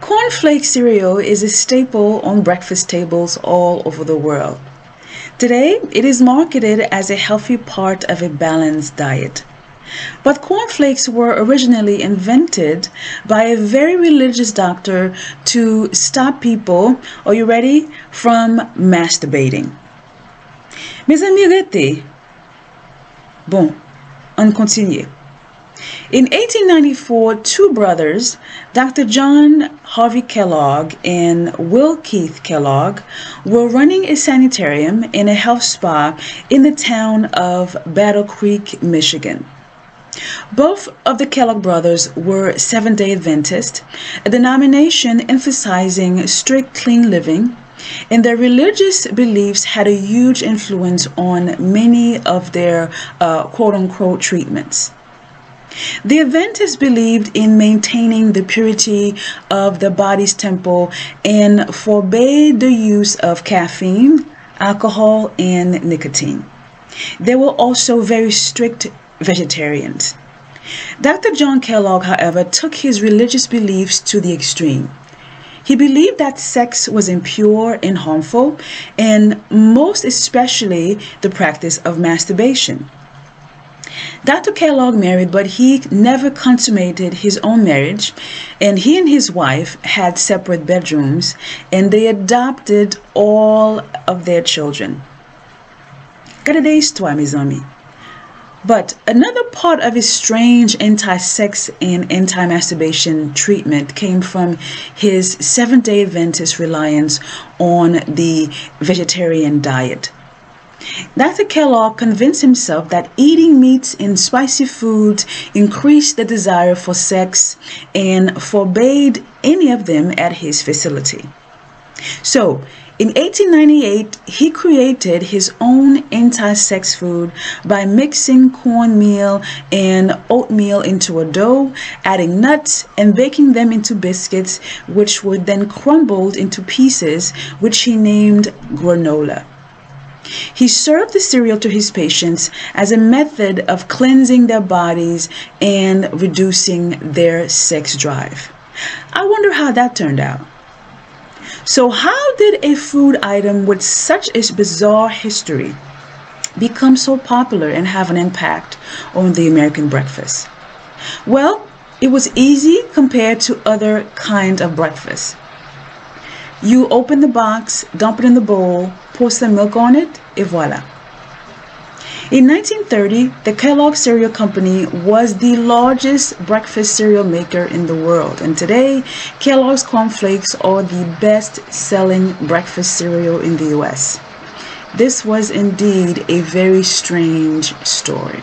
Cornflake cereal is a staple on breakfast tables all over the world. Today, it is marketed as a healthy part of a balanced diet. But cornflakes were originally invented by a very religious doctor to stop people, are you ready, from masturbating. Mes. Bon, on continue. In 1894, two brothers, Dr. John Harvey Kellogg and Will Keith Kellogg, were running a sanitarium in a health spa in the town of Battle Creek, Michigan. Both of the Kellogg brothers were Seventh day Adventists, a denomination emphasizing strict clean living, and their religious beliefs had a huge influence on many of their uh, quote unquote treatments. The Adventists believed in maintaining the purity of the body's temple and forbade the use of caffeine, alcohol, and nicotine. They were also very strict vegetarians. Dr. John Kellogg, however, took his religious beliefs to the extreme. He believed that sex was impure and harmful, and most especially the practice of masturbation. Dr. Kellogg married, but he never consummated his own marriage, and he and his wife had separate bedrooms, and they adopted all of their children. But another part of his strange anti sex and anti masturbation treatment came from his Seventh day Adventist reliance on the vegetarian diet. Dr. Kellogg convinced himself that eating meats and spicy foods increased the desire for sex and forbade any of them at his facility. So, in 1898, he created his own anti sex food by mixing cornmeal and oatmeal into a dough, adding nuts, and baking them into biscuits, which were then crumbled into pieces, which he named granola. He served the cereal to his patients as a method of cleansing their bodies and reducing their sex drive. I wonder how that turned out. So, how did a food item with such a bizarre history become so popular and have an impact on the American breakfast? Well, it was easy compared to other kinds of breakfast. You open the box, dump it in the bowl, pour some milk on it, et voila. In 1930, the Kellogg Cereal Company was the largest breakfast cereal maker in the world, and today, Kellogg's Corn Flakes are the best selling breakfast cereal in the US. This was indeed a very strange story.